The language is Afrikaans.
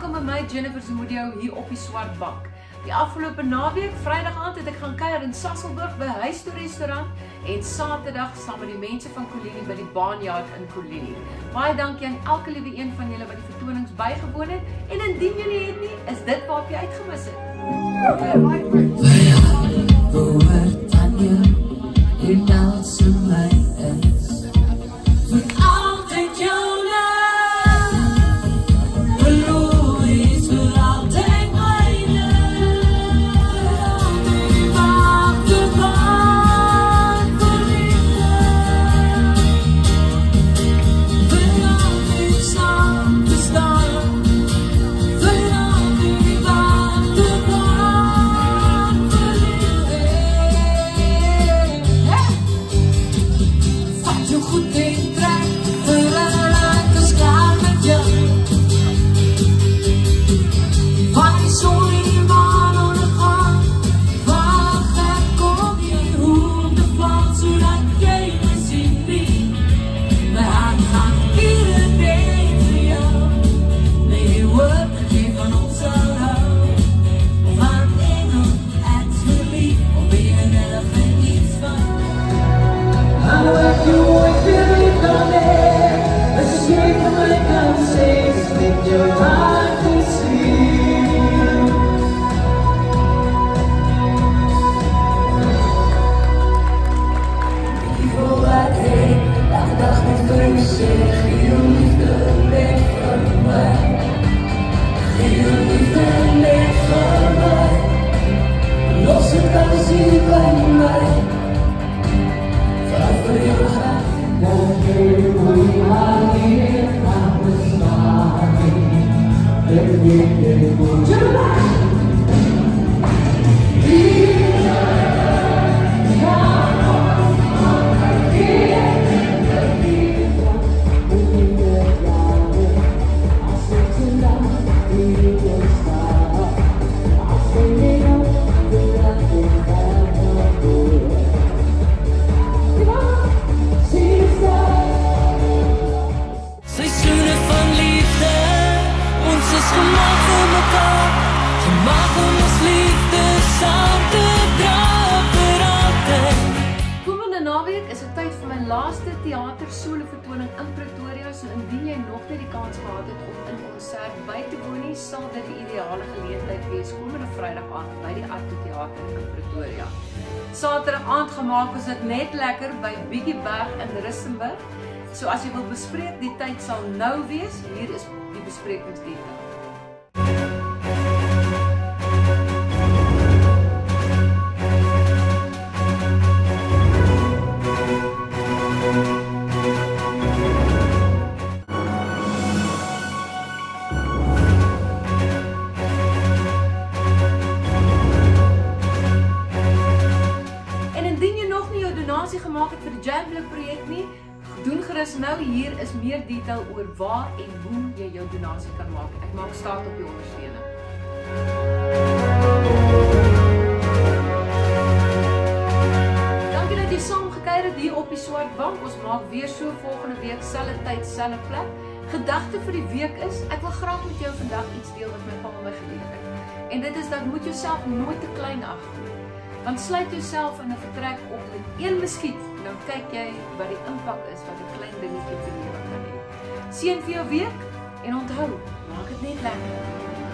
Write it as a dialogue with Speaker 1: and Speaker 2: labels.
Speaker 1: Welkom by my Jennifer Zmudio hier op die swart bank. Die afgelope naweek, Vrydag aand het ek gaan kuier in Sasolburg by Huis toe restaurant en Saterdag saam met die mense van Kolini by die Baanjaard in Kolini. Baie dankie aan elke liewe een van julle wat die vertonings bygewoon het en indien julle het nie, is dit waarop jy uitgemis het.
Speaker 2: Woord met jou om ons liefde saam te dra vir altyd.
Speaker 1: Komende naweek is dit tyd vir my laaste teater solo vertoning in Pretoria. So indien jy nog nie die kans gehad het om in konsert by te woon nie, sal dit die ideale geleentheid wees komende Vrydag aand by die Arto Theater in Pretoria. Saterdag aand gemaak ons dit net lekker by Bietjie Berg in Rissenburg. So as jy wil bespreek, die tyd sal nou wees. Hier is die besprekingsdetail. Gemaak het vir die Jamblik projek nie, doen gerus nou hier is meer detail oor waar en hoe jy jou donasie kan maak. Ek maak staat op jou ondersteuning. Dankie dat jy saam gekuier het hier op die swart bank. Ons maak weer so volgende week selfde tyd, selfde plek. Gedagte vir die week is, ek wil graag met jou vandag iets deel wat my pa my geleer het. En dit is dat moet jouself nooit te klein ag nie. Want sluit jouself in 'n vertrek op met een muskiet, dan kyk jy wat die impak is wat 'n klein dingetjie vir jou kan hê. Seën vir jou week en onthou, maak dit net lekker.